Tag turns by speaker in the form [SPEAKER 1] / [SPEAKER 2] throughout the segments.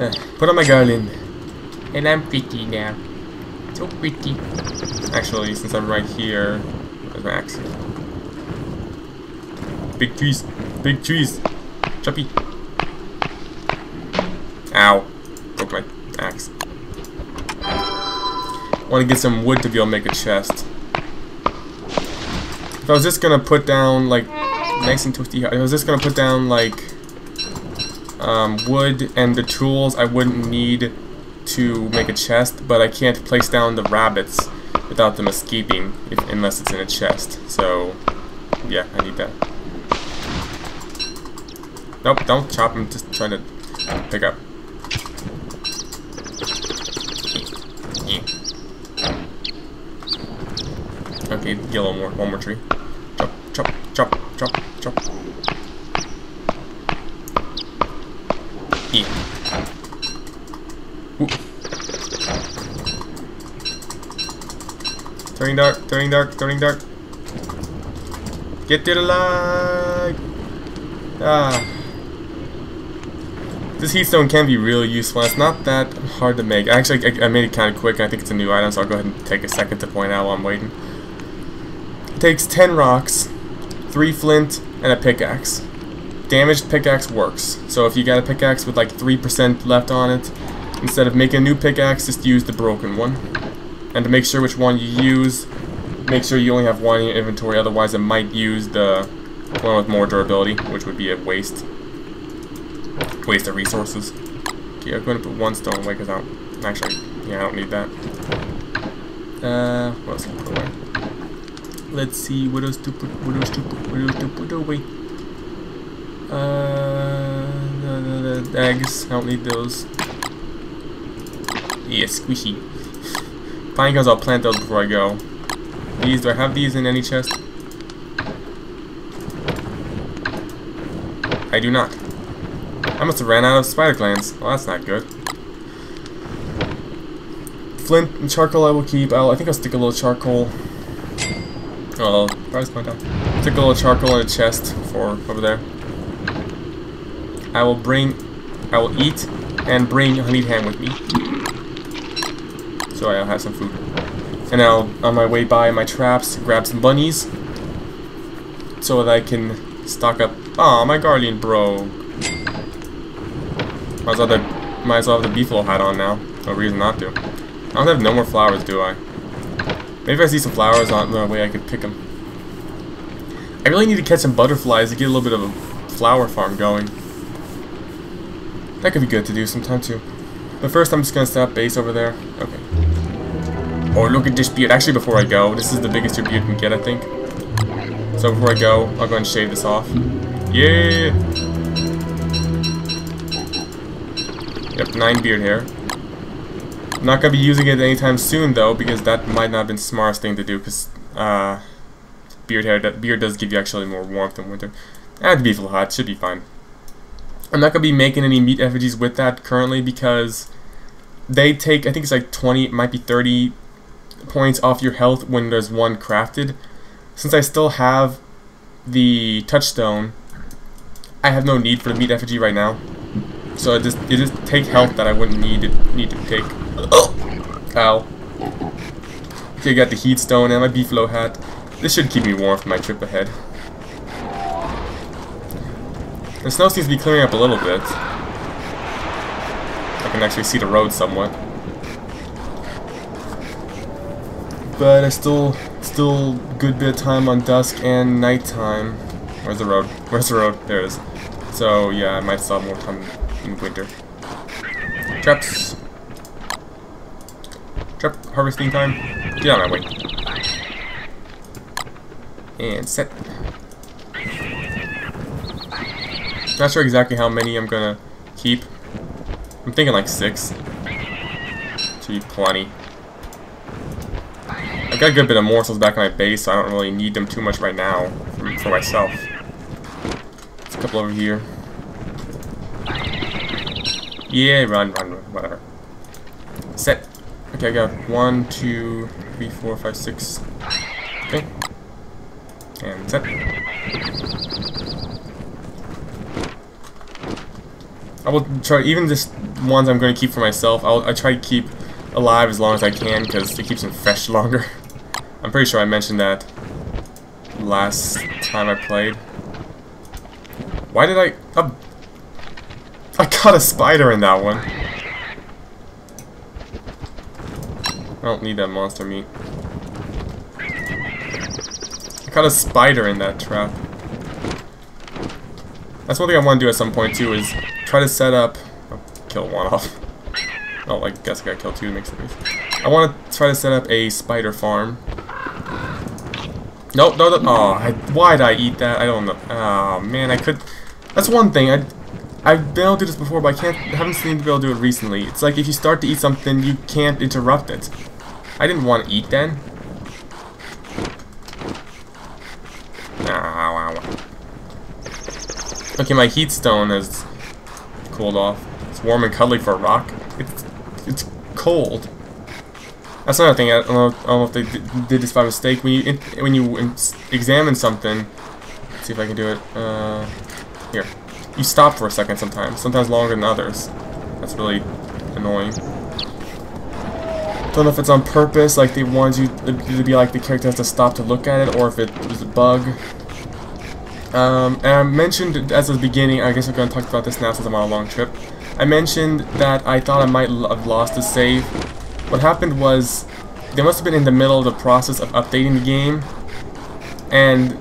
[SPEAKER 1] Uh, put on my garland. And I'm pretty now. So pretty. Actually, since I'm right here, where's my axe? Big trees. Big trees. Jumpy. Ow. Broke my axe. Want to get some wood to be able to make a chest. If I was just gonna put down like nice and twisty, I was just gonna put down like um, wood and the tools, I wouldn't need to make a chest, but I can't place down the rabbits without them escaping if, unless it's in a chest. So, yeah, I need that. Nope, don't chop him, just trying to pick up. Okay, yellow more, one more tree. Chop, chop, chop, chop, chop. Yeah. Ooh. Turning dark, turning dark, turning dark. Get the light! Ah. This heatstone can be really useful. It's not that hard to make. Actually, I, I made it kind of quick. I think it's a new item, so I'll go ahead and take a second to point out while I'm waiting. It takes 10 rocks, 3 flint, and a pickaxe. Damaged pickaxe works. So if you got a pickaxe with like 3% left on it, instead of making a new pickaxe, just use the broken one. And to make sure which one you use, make sure you only have one in your inventory, otherwise it might use the one with more durability, which would be a waste. Waste of resources. Okay, I'm to put one stone away because I don't... Actually, yeah, I don't need that. Uh, what else can I put away? Let's see, what else to put, what else to put, what else to put away? Uh, the, the, the eggs, I don't need those. Yeah, squishy. Pine cones, I'll plant those before I go. These, do I have these in any chest? I do not. I must have ran out of spider glands. Well, that's not good. Flint and charcoal I will keep. I'll, I think I'll stick a little charcoal. Oh, price point down. Stick a little charcoal in a chest for over there. I will bring, I will eat and bring honeyed ham with me. So I'll have some food. And I'll, on my way by my traps, grab some bunnies. So that I can stock up. Aw, oh, my garland broke. Might as well have the, might as well have the beefalo hat on now. No reason not to. I don't have no more flowers, do I? Maybe if I see some flowers on the way, I could pick them. I really need to catch some butterflies to get a little bit of a flower farm going. That could be good to do sometime too. But first, I'm just gonna set up base over there. Okay. Oh, look at this beard. Actually, before I go, this is the biggest beard can get, I think. So before I go, I'll go and shave this off. Yeah. Yep, nine beard hair. I'm not gonna be using it anytime soon though, because that might not have been the smartest thing to do. Because uh, beard hair, that beard does give you actually more warmth in winter. And be a little hot, should be fine. I'm not gonna be making any meat effigies with that currently because they take, I think it's like 20, it might be 30 points off your health when there's one crafted. Since I still have the touchstone, I have no need for the meat effigy right now. So it just it just take health that I wouldn't need to need to take. Ow. Okay, I got the heat stone and my beefalo hat. This should keep me warm for my trip ahead. The snow seems to be clearing up a little bit. I can actually see the road somewhat. But I still, still good bit of time on dusk and nighttime. Where's the road? Where's the road? There it is. So yeah, I might still have more time in winter. Traps. Trap harvesting time. Get of my way. And set. Not sure exactly how many I'm gonna keep. I'm thinking like six. Should be plenty. Got a good bit of morsels back in my base, so I don't really need them too much right now for, for myself. There's a couple over here. Yeah, run, run, run, whatever. Set. Okay, I got one, two, three, four, five, six. Okay. And set. I will try, even just ones I'm going to keep for myself. I'll, I try to keep alive as long as I can because it keeps them fresh longer. I'm pretty sure I mentioned that last time I played. Why did I... Uh, I caught a spider in that one. I don't need that monster meat. I caught a spider in that trap. That's one thing I want to do at some point too, is try to set up... Oh, kill one off. Oh, I guess I got killed two, makes sense. I want to try to set up a spider farm. Nope, no, no, oh, I, why'd I eat that? I don't know. Oh, man, I could... That's one thing, I, I've been able to do this before, but I can't, haven't seemed to be able to do it recently. It's like if you start to eat something, you can't interrupt it. I didn't want to eat then. Ah, ow, ow. Okay, my heat stone has cooled off. It's warm and cuddly for a rock. It's it's cold. That's another thing. I don't know, I don't know if they did this by mistake. When you when you examine something, see if I can do it. Uh, here, you stop for a second sometimes. Sometimes longer than others. That's really annoying. Don't know if it's on purpose, like they want you to be like the character has to stop to look at it, or if it was a bug. Um, and I mentioned as the beginning, I guess I'm going to talk about this now since I'm on a long trip. I mentioned that I thought I might have lost a save. What happened was, they must have been in the middle of the process of updating the game, and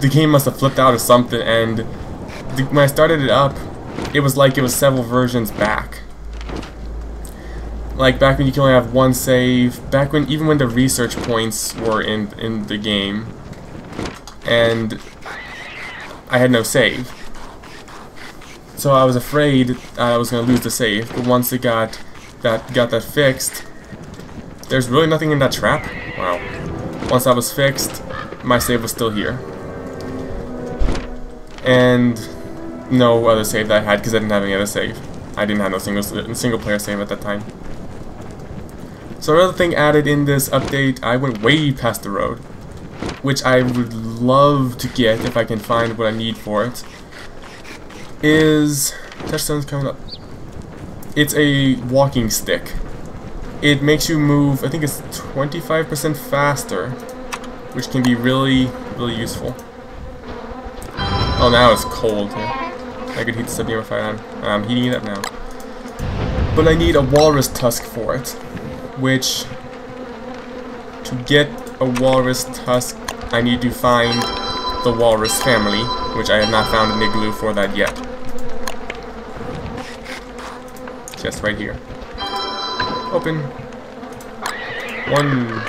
[SPEAKER 1] the game must have flipped out or something, and the, when I started it up, it was like it was several versions back. Like back when you can only have one save, back when even when the research points were in in the game, and I had no save. So I was afraid I was going to lose the save, but once it got that got that fixed, there's really nothing in that trap. Wow. Once that was fixed, my save was still here. And no other save that I had because I didn't have any other save. I didn't have no single single player save at that time. So another thing added in this update, I went way past the road which I would love to get if I can find what I need for it, is... Touchstone's coming up. It's a walking stick. It makes you move, I think it's 25% faster, which can be really, really useful. Oh, now it's cold. I could heat the up if I am. I'm heating it up now. But I need a walrus tusk for it, which, to get a walrus tusk I need to find the walrus family, which I have not found an igloo for that yet. Just right here. Open. One,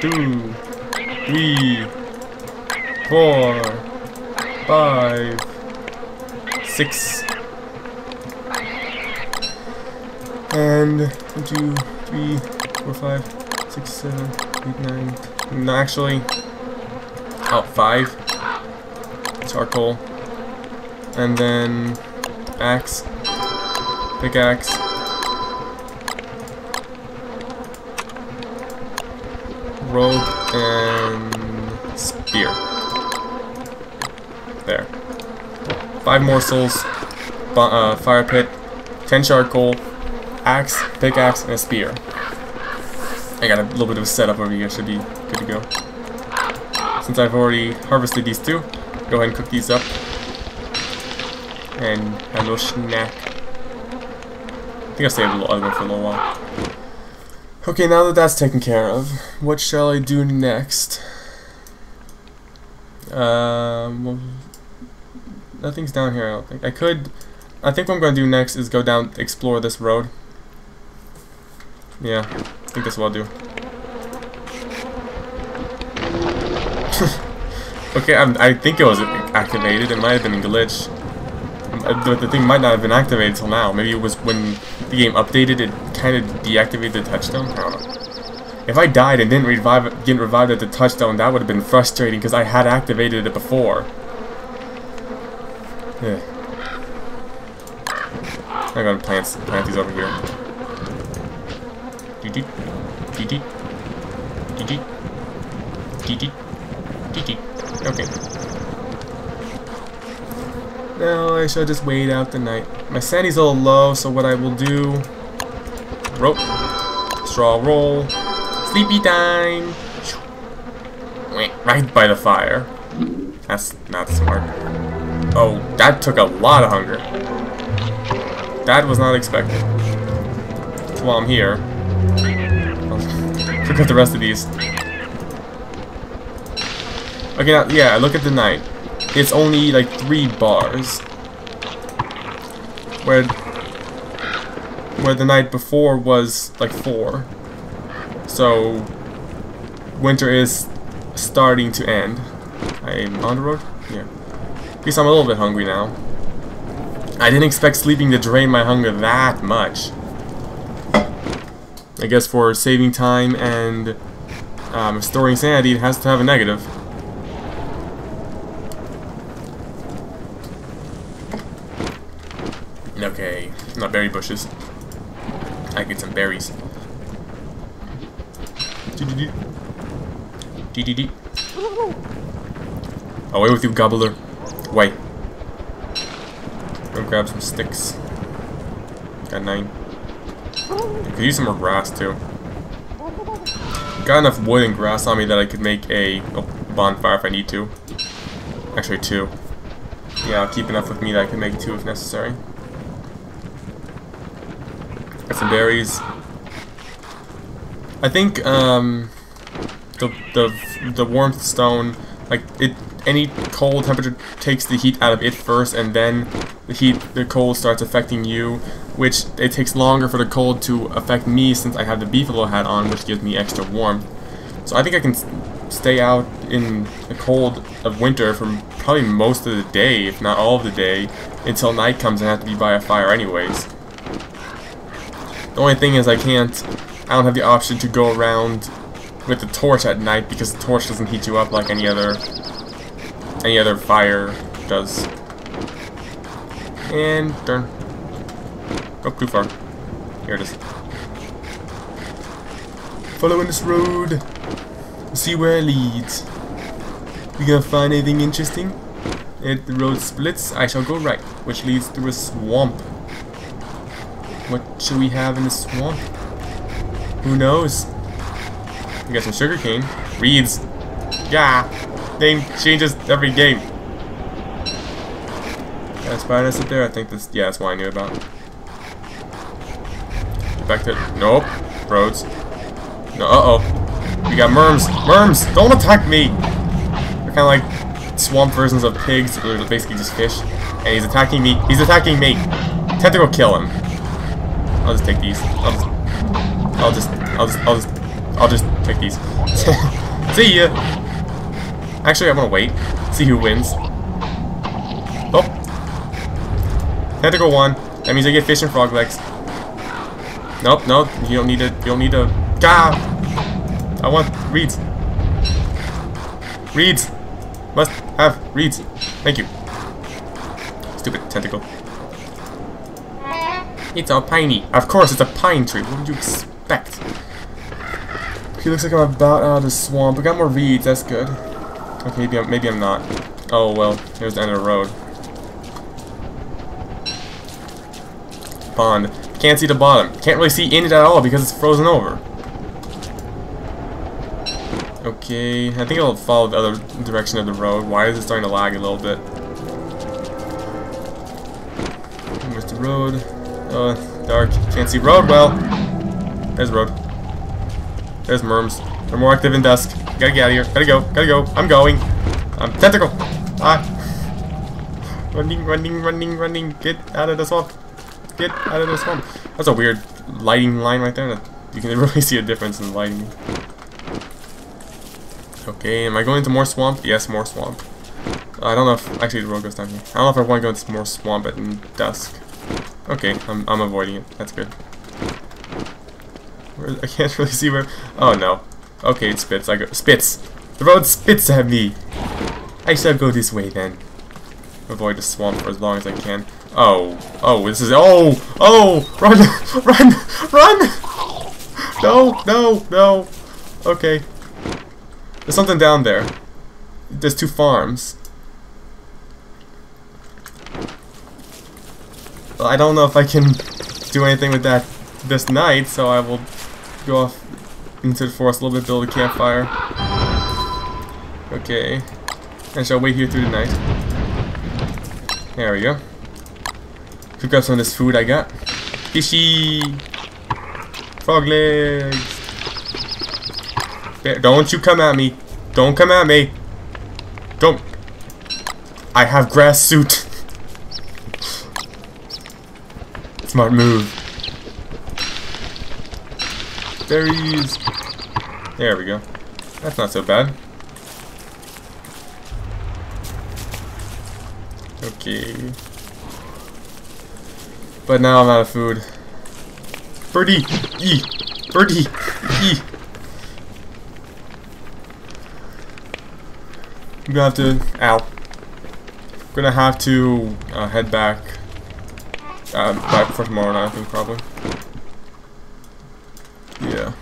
[SPEAKER 1] two, three, four, five, six, and one, two, three, four, five, six, seven, eight, nine. No, actually, out five. Charcoal. And then axe. Pickaxe. Rope and spear. There. Five morsels. Uh, fire pit. Ten charcoal. Axe, pickaxe, and a spear. I got a little bit of a setup over here. Should be good to go. Since I've already harvested these two, go ahead and cook these up. And have a little snack. I think I'll save a little other one for a little while. Okay, now that that's taken care of, what shall I do next? Um, well, nothing's down here, I don't think. I could, I think what I'm going to do next is go down, explore this road. Yeah, I think that's what I'll do. okay, I'm, i think it was activated. It might have been a glitch. Uh, the, the thing might not have been activated till now. Maybe it was when the game updated, it kind of deactivated the touchstone. I. If I died and didn't revive, get revived at the touchstone, that would have been frustrating because I had activated it before. Yeah. I'm gonna plant, plant these over here. Okay. No, I should just wait out the night. My sanity's a little low, so what I will do... Rope. Straw roll. Sleepy time! Right by the fire. That's not smart. Oh, that took a lot of hunger. That was not expected. So while I'm here, up the rest of these. Okay, now, yeah, look at the night. It's only like three bars. Where, where the night before was like four. So, winter is starting to end. I'm on the road? Yeah. Least I'm a little bit hungry now. I didn't expect sleeping to drain my hunger that much. I guess for saving time and um, storing sanity, it has to have a negative. Okay, not berry bushes. I get some berries. Away with you, gobbler. Wait. Go grab some sticks. Got nine. Could use some more grass too. Got enough wood and grass on me that I could make a oh, bonfire if I need to. Actually, two. Yeah, I'll keep enough with me that I can make two if necessary. Some berries. I think um, the the the warmth stone, like it, any cold temperature takes the heat out of it first, and then the heat, the cold starts affecting you, which it takes longer for the cold to affect me since I have the beefalo hat on, which gives me extra warmth. So I think I can stay out in the cold of winter for probably most of the day, if not all of the day, until night comes and I have to be by a fire anyways. The only thing is I can't, I don't have the option to go around with the torch at night because the torch doesn't heat you up like any other any other fire does. And turn. Go oh, too far. Here it is. Following this road. See where it leads. We gonna find anything interesting? If the road splits, I shall go right, which leads through a swamp. What should we have in the swamp? Who knows? We got some sugar cane. Reeds. Yeah. Name changes every game. Got a spider up there? I think this yeah, that's what I knew about. Get back to Nope. Roads. No uh oh. We got merms. Merms! Don't attack me! They're kinda like swamp versions of pigs, they're basically just fish. And he's attacking me. He's attacking me! Tentacle kill him. I'll just take these. I'll just I'll just I'll just I'll just I'll just take these. See ya! Actually, I'm gonna wait. See who wins. Oh! Tentacle one. That means I get fish and frog legs. Nope, nope. You don't need to. You don't need to. Gah! I want reeds. Reeds. Must have reeds. Thank you. Stupid tentacle. It's a piney. Of course, it's a pine tree. What would you expect? He looks like I'm about out of the swamp. We got more reeds. That's good. Okay, maybe I'm, maybe I'm not. Oh, well. Here's the end of the road. Pond. Can't see the bottom. Can't really see in it at all because it's frozen over. Okay, I think I'll follow the other direction of the road. Why is it starting to lag a little bit? Where's the road? Oh, dark. Can't see road well. There's road. There's Merms. They're more active in dusk. Gotta get out of here. Gotta go. Gotta go. I'm going. I'm tentacle. Ah. Running, running, running, running. Get out of the swamp. Get out of the swamp. That's a weird lighting line right there. You can really see a difference in lighting. Okay, am I going into more swamp? Yes, more swamp. I don't know if... Actually, the road goes down here. I don't know if I want to go into more swamp at dusk. Okay, I'm, I'm avoiding it. That's good. Where, I can't really see where... Oh, no. Okay, it spits. I go... Spits! The road spits at me! I shall go this way, then. Avoid the swamp for as long as I can. Oh. Oh, this is... Oh! Oh! Run! Run! Run! No! No! No! Okay. There's something down there. There's two farms. I don't know if I can do anything with that this night, so I will go off into the forest a little bit, build a campfire. Okay. I shall wait here through the night. There we go. Cook up some of this food I got. Fishy! Frog legs! Don't you come at me. Don't come at me. Don't. I have grass suit. Smart move. Berries. There we go. That's not so bad. Okay. But now I'm out of food. Birdie! E! Birdie! E! I'm gonna have to. Ow. gonna have to uh, head back. Uh, back for tomorrow night, I think, probably. Yeah.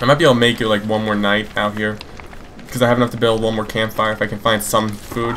[SPEAKER 1] I might be able to make it like one more night out here. Because I have enough to build one more campfire if I can find some food.